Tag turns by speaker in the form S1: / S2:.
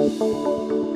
S1: Música